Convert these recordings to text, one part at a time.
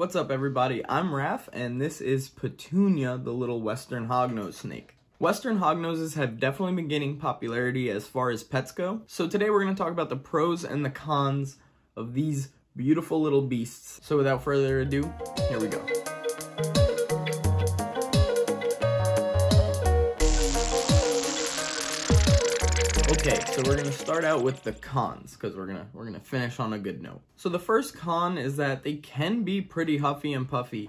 What's up everybody, I'm Raph and this is Petunia, the little western hognose snake. Western hognoses have definitely been gaining popularity as far as pets go, so today we're going to talk about the pros and the cons of these beautiful little beasts. So without further ado, here we go. Okay, so we're gonna start out with the cons because we're gonna we're gonna finish on a good note. So the first con is that they can be pretty huffy and puffy.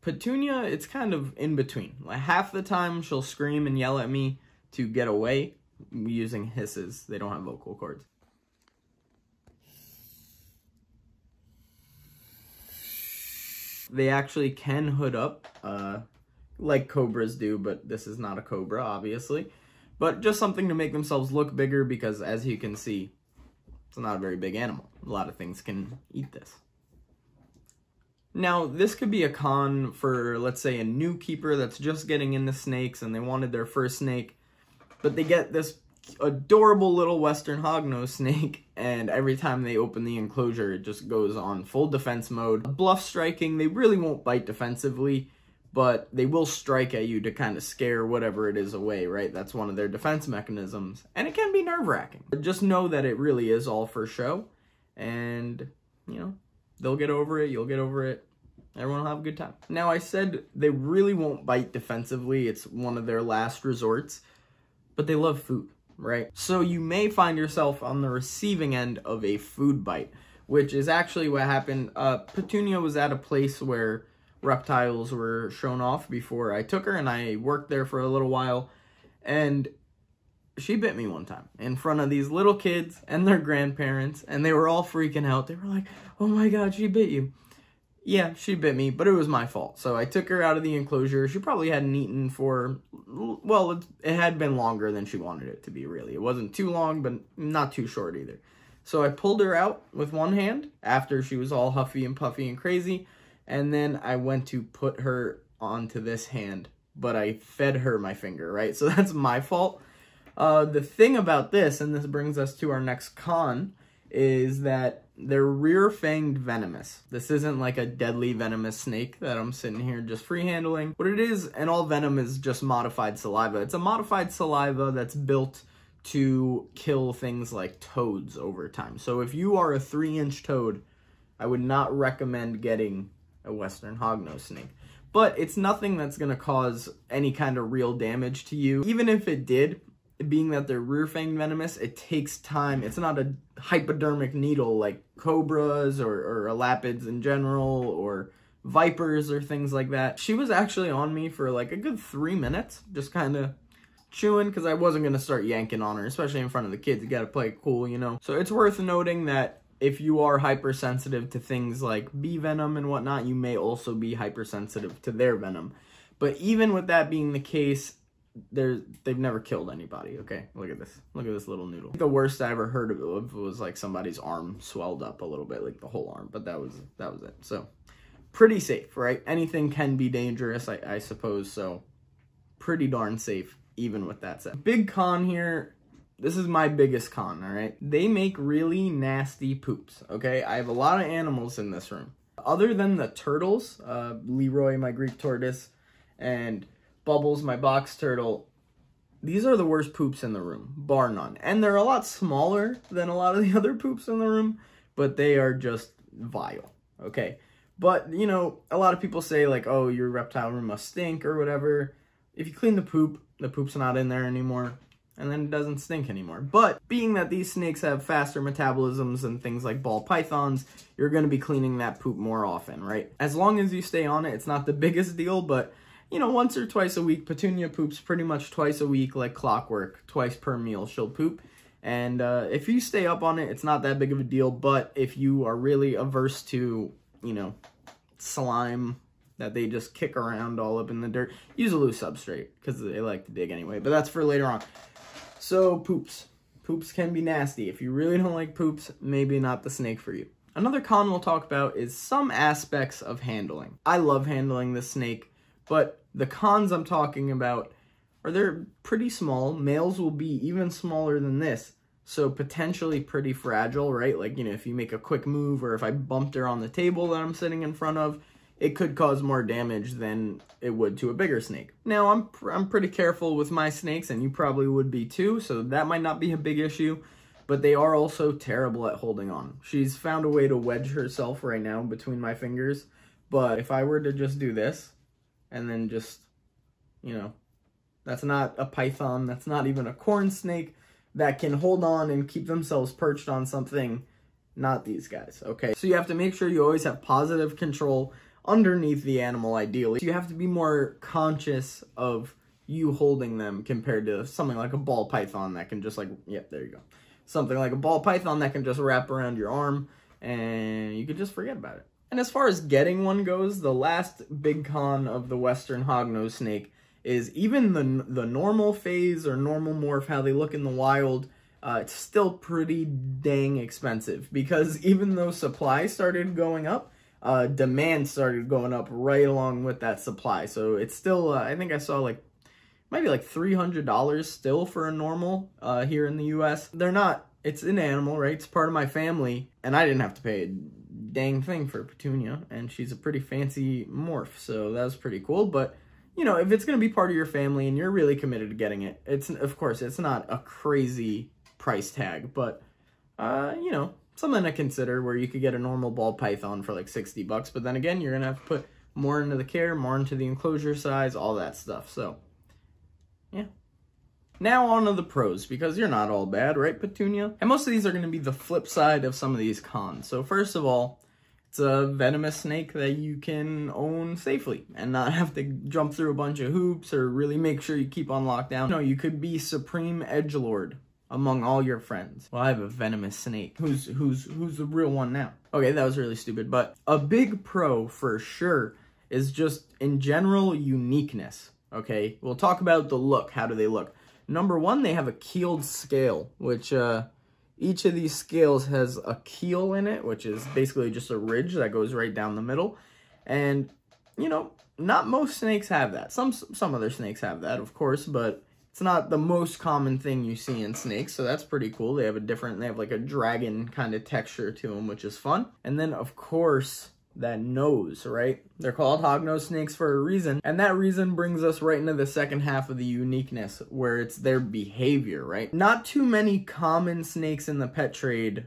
Petunia, it's kind of in between. Like half the time she'll scream and yell at me to get away using hisses. They don't have vocal cords. They actually can hood up, uh, like cobras do, but this is not a cobra, obviously but just something to make themselves look bigger because as you can see, it's not a very big animal. A lot of things can eat this. Now, this could be a con for, let's say, a new keeper that's just getting into snakes and they wanted their first snake, but they get this adorable little western hognose snake and every time they open the enclosure it just goes on full defense mode. Bluff striking, they really won't bite defensively but they will strike at you to kind of scare whatever it is away, right? That's one of their defense mechanisms, and it can be nerve-wracking. Just know that it really is all for show, and, you know, they'll get over it, you'll get over it, everyone will have a good time. Now, I said they really won't bite defensively, it's one of their last resorts, but they love food, right? So you may find yourself on the receiving end of a food bite, which is actually what happened. Uh, Petunia was at a place where reptiles were shown off before I took her, and I worked there for a little while. And she bit me one time in front of these little kids and their grandparents, and they were all freaking out. They were like, oh my god, she bit you. Yeah, she bit me, but it was my fault. So I took her out of the enclosure. She probably hadn't eaten for, well, it, it had been longer than she wanted it to be, really. It wasn't too long, but not too short either. So I pulled her out with one hand after she was all huffy and puffy and crazy and then I went to put her onto this hand, but I fed her my finger, right? So that's my fault. Uh, the thing about this, and this brings us to our next con, is that they're rear-fanged venomous. This isn't like a deadly venomous snake that I'm sitting here just free handling. What it is, and all venom is just modified saliva. It's a modified saliva that's built to kill things like toads over time. So if you are a three-inch toad, I would not recommend getting a western hognose snake. But it's nothing that's going to cause any kind of real damage to you. Even if it did, being that they're rear fang venomous, it takes time. It's not a hypodermic needle like cobras or, or elapids in general or vipers or things like that. She was actually on me for like a good three minutes, just kind of chewing because I wasn't going to start yanking on her, especially in front of the kids. You got to play cool, you know? So it's worth noting that if you are hypersensitive to things like bee venom and whatnot, you may also be hypersensitive to their venom. But even with that being the case, they've never killed anybody, okay? Look at this. Look at this little noodle. The worst I ever heard of was like somebody's arm swelled up a little bit, like the whole arm, but that was that was it. So, pretty safe, right? Anything can be dangerous, I, I suppose, so pretty darn safe, even with that said. Big con here this is my biggest con, all right? They make really nasty poops, okay? I have a lot of animals in this room. Other than the turtles, uh, Leroy, my Greek tortoise, and Bubbles, my box turtle, these are the worst poops in the room, bar none. And they're a lot smaller than a lot of the other poops in the room, but they are just vile, okay? But, you know, a lot of people say, like, oh, your reptile room must stink or whatever. If you clean the poop, the poop's not in there anymore and then it doesn't stink anymore. But being that these snakes have faster metabolisms than things like ball pythons, you're going to be cleaning that poop more often, right? As long as you stay on it, it's not the biggest deal, but you know, once or twice a week, Petunia poops pretty much twice a week like clockwork, twice per meal she'll poop. And uh, if you stay up on it, it's not that big of a deal, but if you are really averse to, you know, slime that they just kick around all up in the dirt, use a loose substrate because they like to dig anyway, but that's for later on. So, poops. Poops can be nasty. If you really don't like poops, maybe not the snake for you. Another con we'll talk about is some aspects of handling. I love handling the snake, but the cons I'm talking about are they're pretty small. Males will be even smaller than this, so potentially pretty fragile, right? Like, you know, if you make a quick move or if I bumped her on the table that I'm sitting in front of, it could cause more damage than it would to a bigger snake. Now, I'm, pr I'm pretty careful with my snakes, and you probably would be too, so that might not be a big issue, but they are also terrible at holding on. She's found a way to wedge herself right now between my fingers, but if I were to just do this, and then just, you know, that's not a python, that's not even a corn snake that can hold on and keep themselves perched on something, not these guys, okay? So you have to make sure you always have positive control underneath the animal ideally. You have to be more conscious of you holding them compared to something like a ball python that can just like, yep, there you go. Something like a ball python that can just wrap around your arm and you could just forget about it. And as far as getting one goes, the last big con of the western hognose snake is even the the normal phase or normal morph, how they look in the wild, uh, it's still pretty dang expensive because even though supply started going up, uh, demand started going up right along with that supply. So it's still, uh, I think I saw like, maybe like $300 still for a normal uh, here in the US. They're not, it's an animal, right? It's part of my family, and I didn't have to pay a dang thing for Petunia, and she's a pretty fancy morph, so that was pretty cool. But, you know, if it's going to be part of your family and you're really committed to getting it, it's, of course, it's not a crazy price tag, but, uh, you know, something to consider where you could get a normal ball python for like 60 bucks, but then again, you're going to have to put more into the care, more into the enclosure size, all that stuff. So, yeah. Now on to the pros, because you're not all bad, right, Petunia? And most of these are going to be the flip side of some of these cons. So first of all, it's a venomous snake that you can own safely and not have to jump through a bunch of hoops or really make sure you keep on lockdown. No, you could be Supreme Edge Lord among all your friends. Well, I have a venomous snake. Who's who's who's the real one now? Okay, that was really stupid, but a big pro for sure is just in general uniqueness. Okay, we'll talk about the look. How do they look? Number one, they have a keeled scale, which uh, each of these scales has a keel in it, which is basically just a ridge that goes right down the middle. And, you know, not most snakes have that. Some some other snakes have that, of course, but it's not the most common thing you see in snakes, so that's pretty cool. They have a different, they have like a dragon kind of texture to them, which is fun. And then, of course, that nose, right? They're called hognose snakes for a reason, and that reason brings us right into the second half of the uniqueness, where it's their behavior, right? Not too many common snakes in the pet trade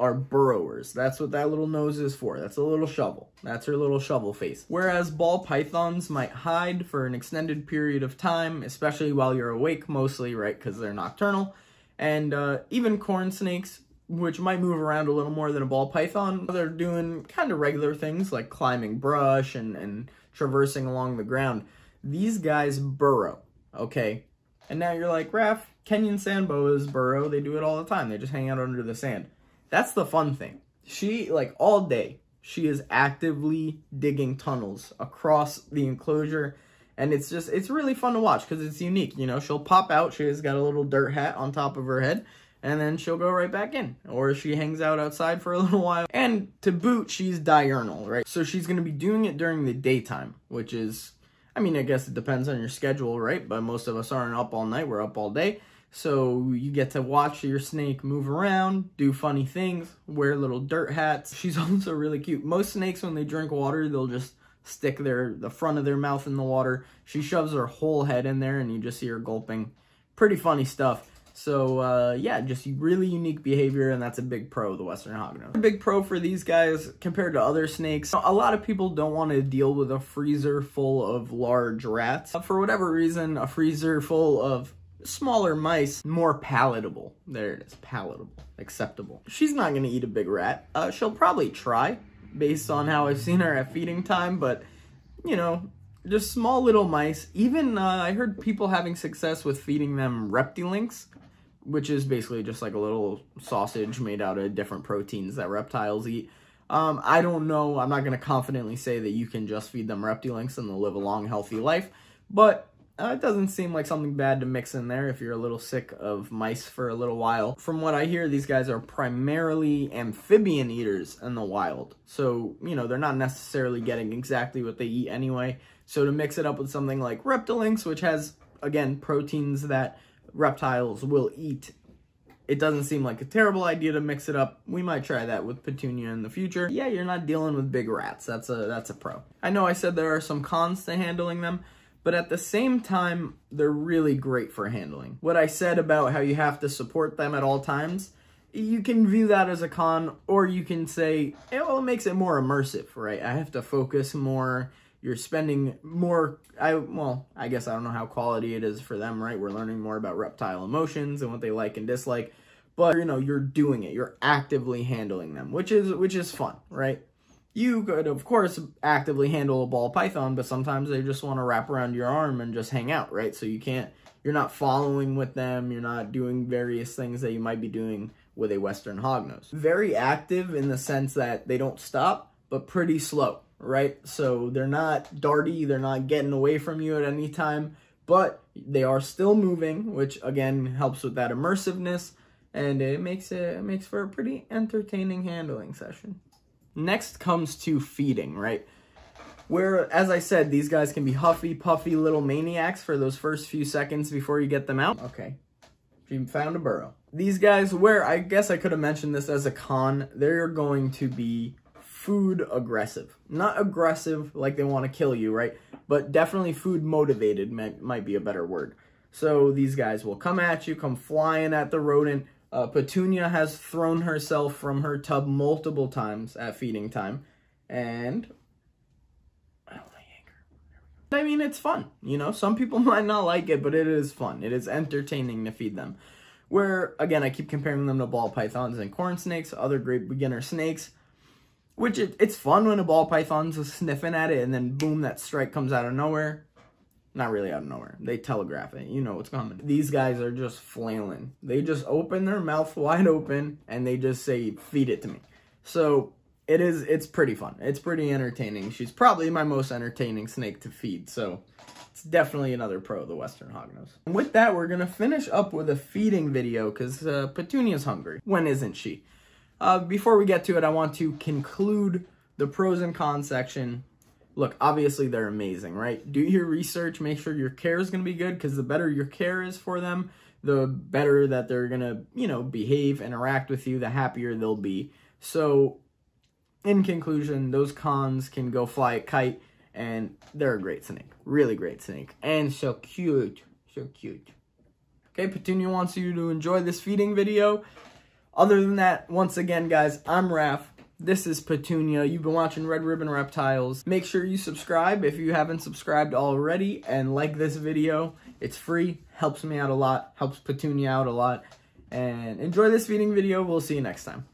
are burrowers. That's what that little nose is for. That's a little shovel. That's her little shovel face. Whereas ball pythons might hide for an extended period of time, especially while you're awake mostly, right, because they're nocturnal. And uh, even corn snakes, which might move around a little more than a ball python, they're doing kind of regular things like climbing brush and, and traversing along the ground. These guys burrow, okay? And now you're like, Raph, Kenyan sand boas burrow. They do it all the time. They just hang out under the sand. That's the fun thing. She, like, all day, she is actively digging tunnels across the enclosure. And it's just, it's really fun to watch because it's unique. You know, she'll pop out. She has got a little dirt hat on top of her head. And then she'll go right back in. Or she hangs out outside for a little while. And to boot, she's diurnal, right? So she's going to be doing it during the daytime, which is, I mean, I guess it depends on your schedule, right? But most of us aren't up all night. We're up all day. So you get to watch your snake move around, do funny things, wear little dirt hats. She's also really cute. Most snakes, when they drink water, they'll just stick their the front of their mouth in the water. She shoves her whole head in there, and you just see her gulping. Pretty funny stuff. So, uh, yeah, just really unique behavior, and that's a big pro, of the Western Hognose. A big pro for these guys compared to other snakes. A lot of people don't want to deal with a freezer full of large rats. For whatever reason, a freezer full of smaller mice more palatable. There it is, palatable, acceptable. She's not gonna eat a big rat. Uh, she'll probably try, based on how I've seen her at feeding time, but, you know, just small little mice. Even, uh, I heard people having success with feeding them Reptilinks, which is basically just like a little sausage made out of different proteins that reptiles eat. Um, I don't know, I'm not gonna confidently say that you can just feed them Reptilinks and they'll live a long, healthy life, but uh, it doesn't seem like something bad to mix in there if you're a little sick of mice for a little while. From what I hear, these guys are primarily amphibian eaters in the wild. So, you know, they're not necessarily getting exactly what they eat anyway. So to mix it up with something like Reptilinks, which has, again, proteins that reptiles will eat it doesn't seem like a terrible idea to mix it up. We might try that with Petunia in the future. Yeah, you're not dealing with big rats. That's a that's a pro. I know I said there are some cons to handling them, but at the same time, they're really great for handling. What I said about how you have to support them at all times, you can view that as a con, or you can say, eh, well, it makes it more immersive, right? I have to focus more. You're spending more, I well, I guess I don't know how quality it is for them, right? We're learning more about reptile emotions and what they like and dislike, but you know, you're doing it. You're actively handling them, which is which is fun, right? You could, of course, actively handle a ball python, but sometimes they just want to wrap around your arm and just hang out, right? So you can't, you're not following with them, you're not doing various things that you might be doing with a Western hognose. Very active in the sense that they don't stop, but pretty slow, right? So they're not darty, they're not getting away from you at any time, but they are still moving, which again helps with that immersiveness, and it makes it, it makes for a pretty entertaining handling session. Next comes to feeding, right? Where, as I said, these guys can be huffy, puffy little maniacs for those first few seconds before you get them out. Okay, she found a burrow. These guys, where I guess I could have mentioned this as a con, they're going to be food aggressive. Not aggressive like they want to kill you, right? But definitely food motivated might, might be a better word. So these guys will come at you, come flying at the rodent, uh, Petunia has thrown herself from her tub multiple times at feeding time, and I mean, it's fun. You know, some people might not like it, but it is fun. It is entertaining to feed them. Where, again, I keep comparing them to ball pythons and corn snakes, other great beginner snakes, which it, it's fun when a ball python's sniffing at it and then boom, that strike comes out of nowhere. Not really out of nowhere. They telegraph it. You know what's coming. These guys are just flailing. They just open their mouth wide open and they just say, feed it to me. So it is, it's pretty fun. It's pretty entertaining. She's probably my most entertaining snake to feed. So it's definitely another pro of the Western Hognose. And with that, we're going to finish up with a feeding video because uh, Petunia's hungry. When isn't she? Uh, before we get to it, I want to conclude the pros and cons section look, obviously they're amazing, right? Do your research, make sure your care is going to be good because the better your care is for them, the better that they're going to, you know, behave, interact with you, the happier they'll be. So, in conclusion, those cons can go fly a kite and they're a great snake. Really great snake. And so cute. So cute. Okay, Petunia wants you to enjoy this feeding video. Other than that, once again, guys, I'm Raph. This is Petunia. You've been watching Red Ribbon Reptiles. Make sure you subscribe if you haven't subscribed already and like this video. It's free, helps me out a lot, helps Petunia out a lot. And enjoy this feeding video. We'll see you next time.